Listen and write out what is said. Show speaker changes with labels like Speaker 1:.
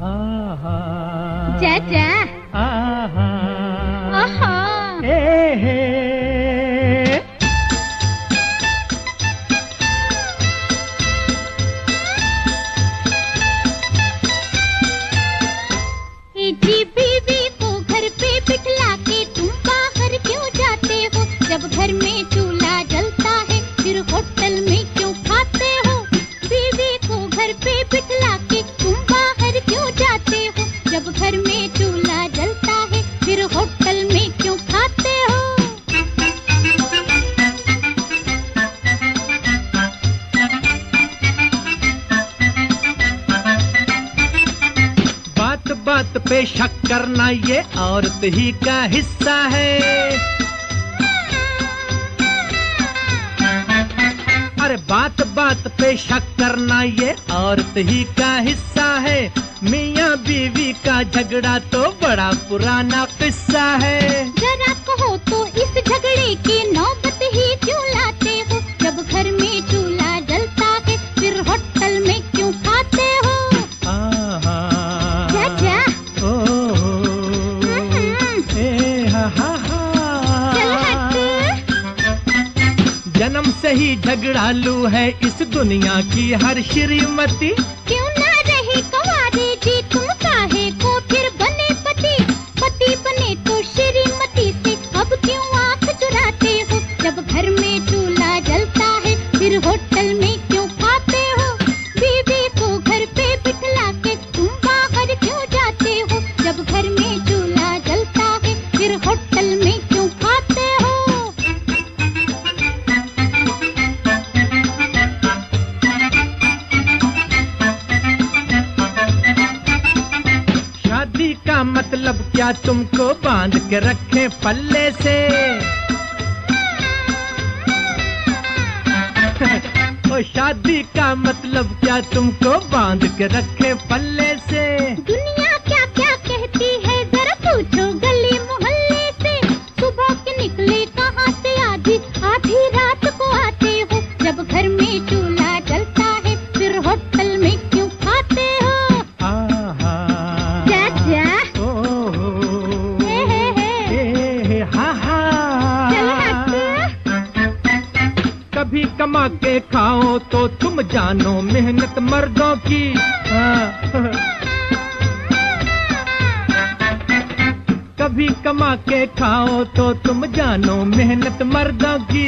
Speaker 1: आहा।
Speaker 2: चाचा
Speaker 1: बात पे शक करना ये औरत ही का हिस्सा है। अरे बात बात पे शक करना ये औरत ही का हिस्सा है। मियाँ बीवी का झगड़ा तो बड़ा पुराना किस्सा है।
Speaker 2: जरा कहो तो इस झगड़े की नौबत
Speaker 1: जन्म से ही झगड़ालू है इस दुनिया की हर श्रीमती।
Speaker 2: क्यों ना रहे कवारे जी, तुम काहे को फिर बने पति? पति बने तो श्रीमती से अब क्यों आँख चुराते हो? जब घर में चूल्हा जलता है, फिर होटल में
Speaker 1: मतलब क्या तुमको बाँध के रखे पल्ले से? ओ शादी का मतलब क्या तुमको बाँध के रखे पल्ले से?
Speaker 2: दुनिया क्या क्या कहती है, जरा पूछो गली मोहल्ले से। सुबह के निकले कहाँ से? आधी आधी रात को आते हो, जब घर में चूल्हा
Speaker 1: कमा के खाओ तो तुम जानो मेहनत मर्दों की हाँ। कभी कमा के खाओ तो तुम जानो मेहनत मर्दों की